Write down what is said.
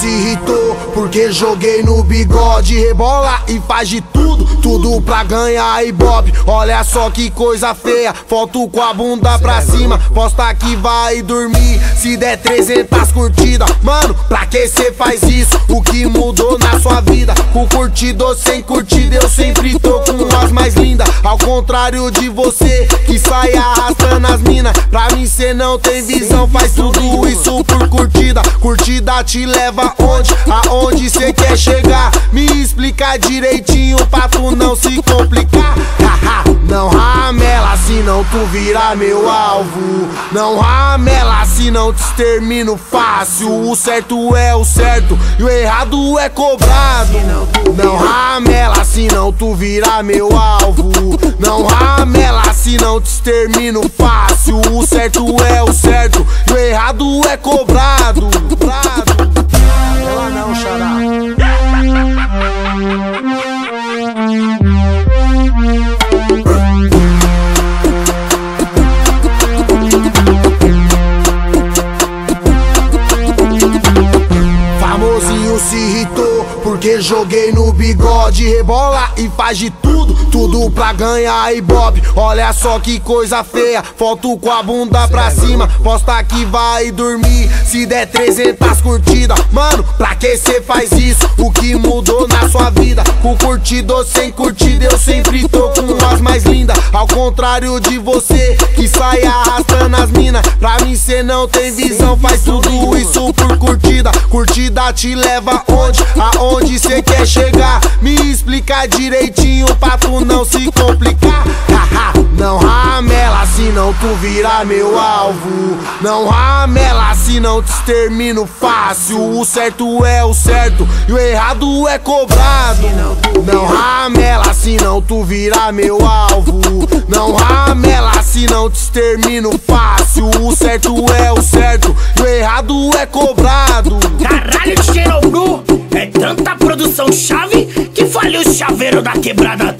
Se irritou porque joguei no bigode Rebola e faz de tudo, tudo pra ganhar ibope Olha só que coisa feia, foto com a bunda pra cima Posta que vai dormir, se der 300 curtidas Mano, pra que cê faz isso? O que mudou na sua vida? Com curtido ou sem curtida eu sempre tô com as mais lindas Ao contrário de você que sai arrastando as minas Pra mim cê não tem visão, faz tudo isso por curtida Curtida te leva onde? Aonde cê quer chegar? Me explica direitinho pra tu não se complicar. não ramela tu virar meu alvo. Não ramela se não te extermino fácil. O certo é o certo e o errado é cobrado. Não ramela se não tu virar meu alvo. Não ramela se não te extermino fácil. O certo é o certo e o errado é cobrado. Ela Se irritou porque joguei no bigode Rebola e faz de tudo, tudo pra ganhar ibope Olha só que coisa feia, foto com a bunda pra cima Posta que vai dormir, se der 300 curtidas Mano, pra que cê faz isso? O que mudou na sua vida? Com curtido ou sem curtida eu sempre tô com as mais lindas Ao contrário de você que sai arrastando as minas. Pra mim cê não tem visão, faz tudo isso por curtida. Curtida te leva onde? Aonde cê quer chegar? Me explica direitinho pra tu não se complicar. Não ramela se não tu virar meu alvo. Não ramela se não te extermino fácil. O certo é o certo e o errado é cobrado. Não ramela se não tu virar meu alvo Não ramela se não te extermino fácil. O certo é o certo e o errado é cobrado. Caralho, cheirou nu! É tanta produção chave que falha o chaveiro da quebrada